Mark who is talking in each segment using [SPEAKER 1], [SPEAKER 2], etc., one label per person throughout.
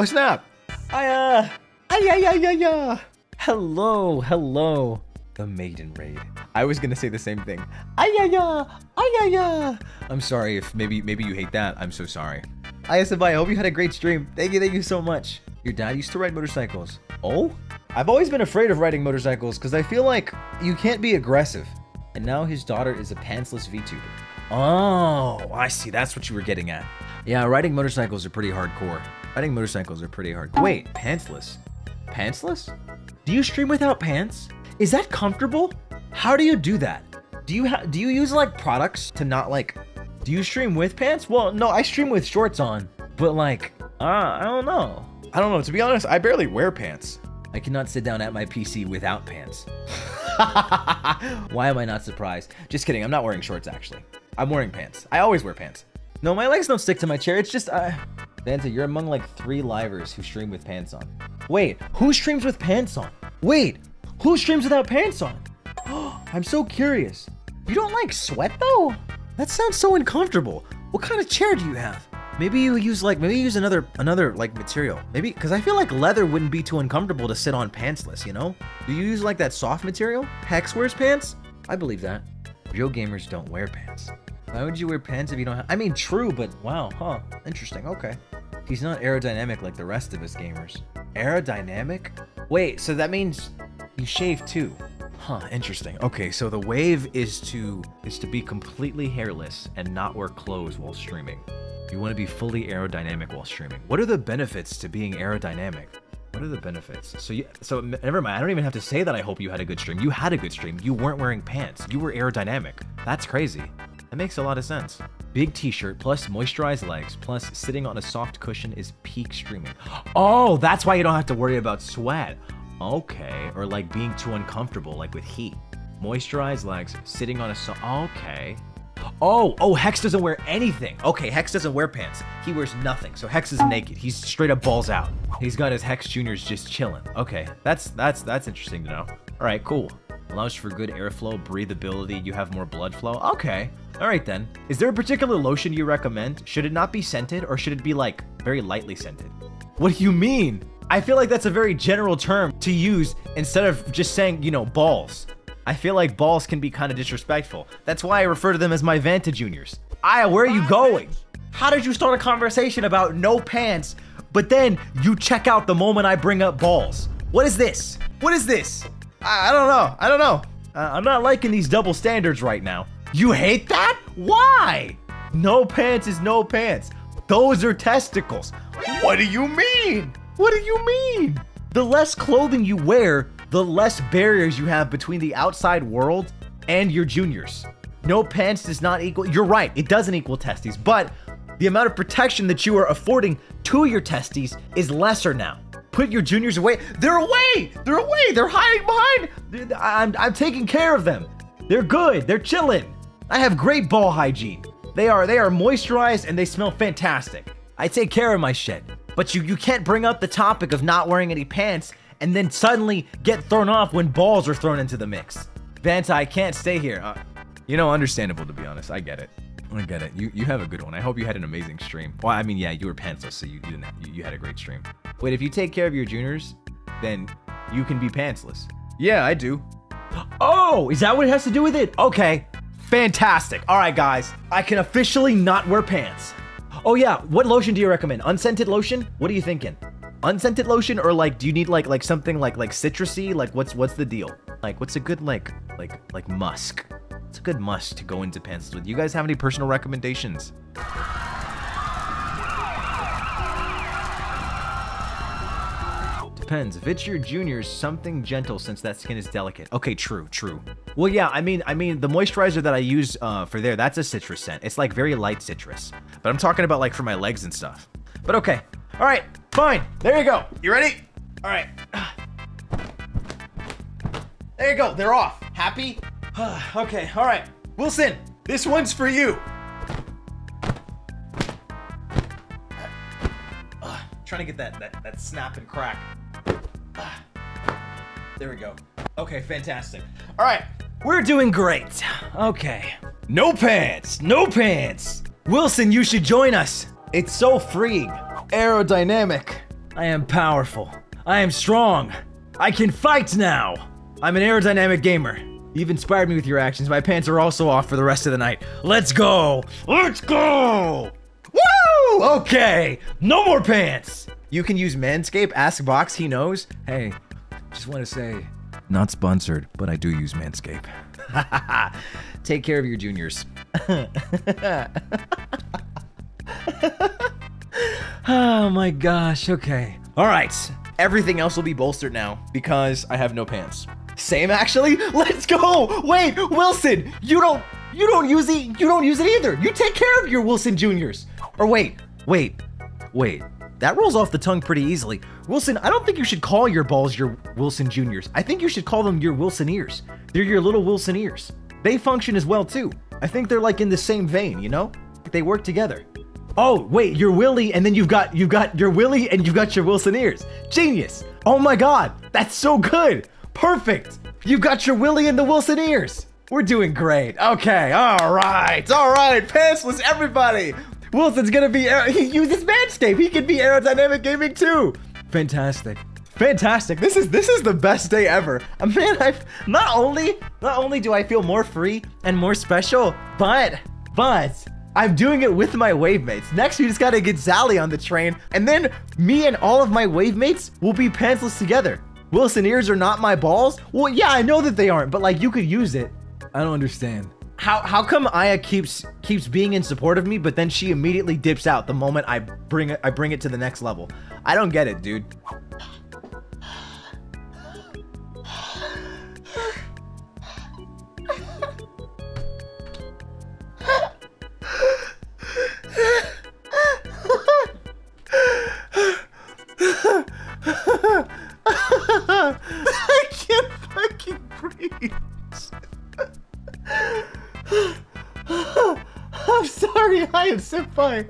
[SPEAKER 1] Oh snap! Aia! Aya ya ya ya! Hello, hello. The maiden raid. I was gonna say the same thing. Aya ya! Aya ya! I'm sorry if maybe maybe you hate that. I'm so sorry. Sabai, I hope you had a great stream. Thank you, thank you so much. Your dad used to ride motorcycles. Oh? I've always been afraid of riding motorcycles because I feel like you can't be aggressive. And now his daughter is a pantsless VTuber. Oh, I see. That's what you were getting at. Yeah, riding motorcycles are pretty hardcore. Riding motorcycles are pretty hard. Wait, pantsless? Pantsless? Do you stream without pants? Is that comfortable? How do you do that? Do you ha- do you use like products to not like? Do you stream with pants? Well, no, I stream with shorts on, but like, uh, I don't know. I don't know. To be honest, I barely wear pants. I cannot sit down at my PC without pants. Why am I not surprised? Just kidding. I'm not wearing shorts actually. I'm wearing pants. I always wear pants. No, my legs don't stick to my chair. It's just, uh, You're among like three livers who stream with pants on. Wait, who streams with pants on? Wait, who streams without pants on? I'm so curious. You don't like sweat though? That sounds so uncomfortable. What kind of chair do you have? Maybe you use like maybe you use another another like material. Maybe because I feel like leather wouldn't be too uncomfortable to sit on pantsless. You know? Do you use like that soft material? Hex wears pants. I believe that. Real gamers don't wear pants. Why would you wear pants if you don't have? I mean, true, but wow, huh? Interesting. Okay. He's not aerodynamic like the rest of us gamers. Aerodynamic? Wait, so that means you shave too? Huh, interesting. Okay, so the wave is to is to be completely hairless and not wear clothes while streaming. You want to be fully aerodynamic while streaming. What are the benefits to being aerodynamic? What are the benefits? So you, so never mind. I don't even have to say that I hope you had a good stream. You had a good stream. You weren't wearing pants. You were aerodynamic. That's crazy. That makes a lot of sense. Big t-shirt plus moisturized legs plus sitting on a soft cushion is peak streaming. Oh, that's why you don't have to worry about sweat. Okay, or like being too uncomfortable like with heat. Moisturized legs, sitting on a so okay. Oh, oh, Hex doesn't wear anything. Okay, Hex doesn't wear pants. He wears nothing. So Hex is naked. He's straight up balls out. He's got his Hex Juniors just chilling. Okay, that's that's that's interesting to know. All right, cool. Allows for good airflow, breathability. You have more blood flow. Okay. All right then. Is there a particular lotion you recommend? Should it not be scented or should it be like very lightly scented? What do you mean? I feel like that's a very general term to use instead of just saying, you know, balls. I feel like balls can be kind of disrespectful. That's why I refer to them as my Vanta Juniors. Aia, where are you going? How did you start a conversation about no pants, but then you check out the moment I bring up balls? What is this? What is this? I, I don't know. I don't know. Uh, I'm not liking these double standards right now. You hate that? Why? No pants is no pants. Those are testicles. What do you mean? What do you mean? The less clothing you wear, the less barriers you have between the outside world and your juniors. No pants does not equal, you're right, it doesn't equal testes, but the amount of protection that you are affording to your testes is lesser now. Put your juniors away. They're away. They're away. They're hiding behind. I'm, I'm taking care of them. They're good. They're chilling. I have great ball hygiene. They are they are moisturized and they smell fantastic. I take care of my shit. But you you can't bring up the topic of not wearing any pants and then suddenly get thrown off when balls are thrown into the mix. Vanta, I can't stay here. Uh, you know, understandable to be honest. I get it. I get it. You you have a good one. I hope you had an amazing stream. Well, I mean, yeah, you were pantsless, so you, didn't. You, you had a great stream. Wait, if you take care of your juniors, then you can be pantsless. Yeah, I do. Oh, is that what it has to do with it? Okay, fantastic. All right, guys, I can officially not wear pants. Oh yeah, what lotion do you recommend? Unscented lotion? What are you thinking? Unscented lotion or like do you need like like something like like citrusy? Like what's what's the deal? Like what's a good like like like musk? It's a good must to go into pants with. You guys have any personal recommendations? Depends. If it's your juniors, something gentle since that skin is delicate. Okay, true, true. Well, yeah, I mean, I mean, the moisturizer that I use uh, for there, that's a citrus scent. It's like very light citrus. But I'm talking about like for my legs and stuff. But okay. All right, fine. There you go. You ready? All right. There you go. They're off. Happy? okay, all right. Wilson, this one's for you. Uh, trying to get that, that, that snap and crack. Uh, there we go. Okay, fantastic. All right, we're doing great. Okay. No pants, no pants. Wilson, you should join us. It's so freeing, aerodynamic. I am powerful. I am strong. I can fight now. I'm an aerodynamic gamer. You've inspired me with your actions. My pants are also off for the rest of the night. Let's go. Let's go. Woo! Okay. No more pants. You can use Manscaped. Ask Vox. He knows. Hey, just want to say, not sponsored, but I do use Manscaped. Take care of your juniors. oh my gosh. Okay. All right. Everything else will be bolstered now because I have no pants. Same actually. Let's go. Wait, Wilson, you don't you don't use it. You don't use it either. You take care of your Wilson Juniors. Or wait, wait, wait. That rolls off the tongue pretty easily. Wilson, I don't think you should call your balls your Wilson Juniors. I think you should call them your Wilsoneers. They're your little Wilsoneers. They function as well too. I think they're like in the same vein, you know? They work together. Oh, wait, you're Willie and then you've got you've got your Willie and you've got your Wilsoneers. Genius. Oh my god. That's so good. Perfect. You've got your Willie and the Wilsoneers. We're doing great. Okay, all right, all right. Pantsless, everybody. Wilson's gonna be, he uses Manscaped. He can be aerodynamic gaming too. Fantastic. Fantastic. This is this is the best day ever. Uh, man, I not only not only do I feel more free and more special, but but I'm doing it with my wave mates. Next, we just gotta get Zally on the train, and then me and all of my wave mates will be pantsless together. Wilsoneers are not my balls? Well, yeah, I know that they aren't, but like you could use it. I don't understand. How how come Aia keeps keeps being in support of me, but then she immediately dips out the moment I bring it I bring it to the next level? I don't get it, dude. sorry, I am senpai.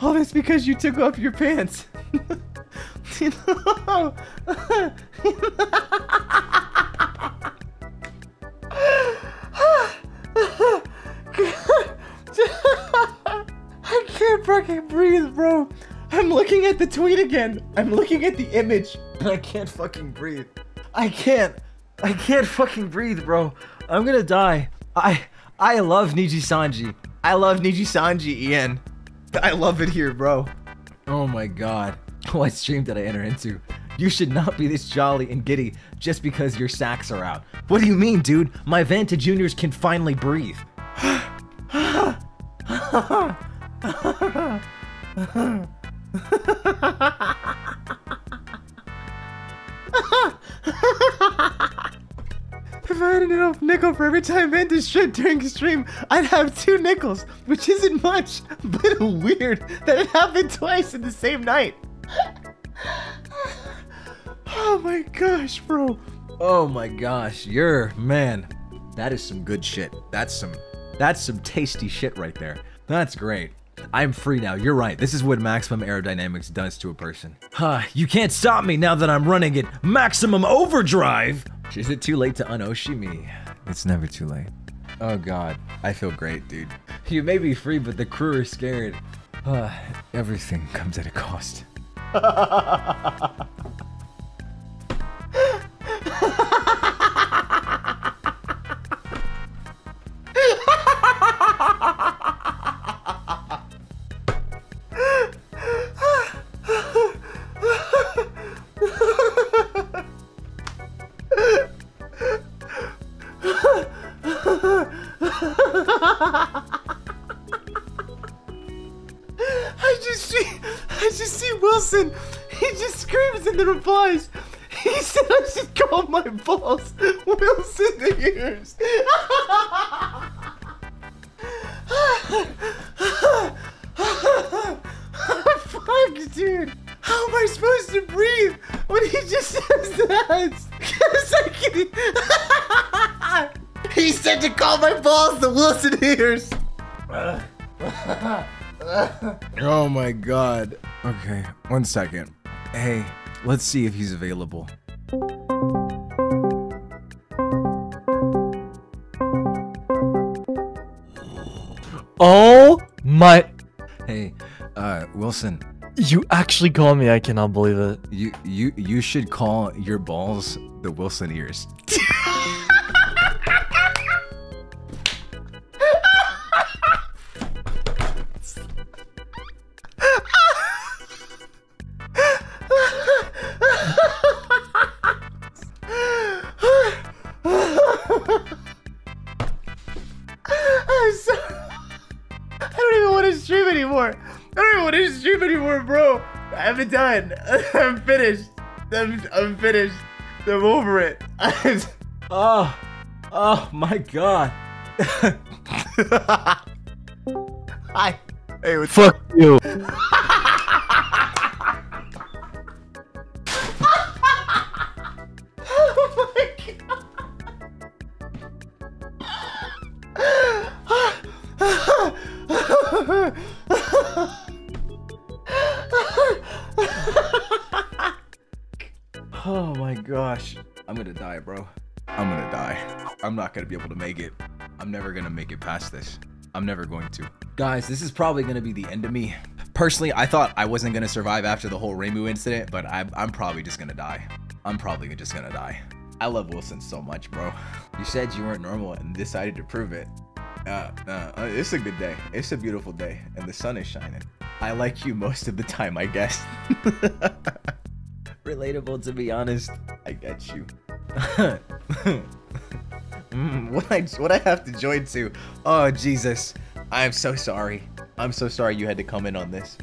[SPEAKER 1] All oh, this because you took off your pants. no. I can't breathe, bro. I'm looking at the tweet again. I'm looking at the image, and I can't fucking breathe. I can't. I can't fucking breathe, bro. I'm gonna die. I I love Nijisanji. I love Nijisanji EN. I love it here, bro. Oh my god. What stream did I enter into? You should not be this jolly and giddy just because your sacks are out. What do you mean, dude? My Vanta Juniors can finally breathe. If I had enough nickel for every time Vanta shit during a stream, I'd have two nickels, which isn't much, but weird that it happened twice in the same night. oh my gosh, bro. Oh my gosh, you're man. That is some good shit. That's some that's some tasty shit right there. That's great. I'm free now. You're right. This is what maximum aerodynamics does to a person. Huh, you can't stop me now that I'm running at maximum overdrive. Is it too late to unoshi me? It's never too late. Oh god, I feel great, dude. You may be free, but the crew are scared. Uh, everything comes at a cost. Wilson. He just screams in the replies. He said I should call my boss Wilsoneers. Fuck, dude. How am I supposed to breathe when he just says that? Because I can. he said to call my balls the Wilson ears. oh my god. Okay, one second. Hey, Let's see if he's available.
[SPEAKER 2] Oh my!
[SPEAKER 1] Hey, uh, Wilson,
[SPEAKER 2] You actually called me. I cannot believe it.
[SPEAKER 1] you you you should call your balls the
[SPEAKER 3] Wilsoneers. stream anymore. I don't even want to stream anymore, bro. I'm done. I'm finished. I'm, I'm finished. I'm over it.
[SPEAKER 1] Oh, oh my god.
[SPEAKER 3] Hi. Hey, what's
[SPEAKER 2] Fuck you.
[SPEAKER 1] I'm not gonna be able to make it. I'm never gonna make it past this. I'm never going to. Guys, this is probably gonna be the end of me. Personally, I thought I wasn't gonna survive after the whole Reimu incident, but I'm, I'm probably just gonna die. I'm probably just gonna die. I love Wilson so much, bro. You said you weren't normal and decided to prove it. Uh, uh, uh, it's a good day. It's a beautiful day, and the sun is shining. I like you most of the time, I guess. Relatable, to be honest. I get you. mm, what I what I have to join to? Oh Jesus! I'm so sorry. I'm so sorry you had to come in on this.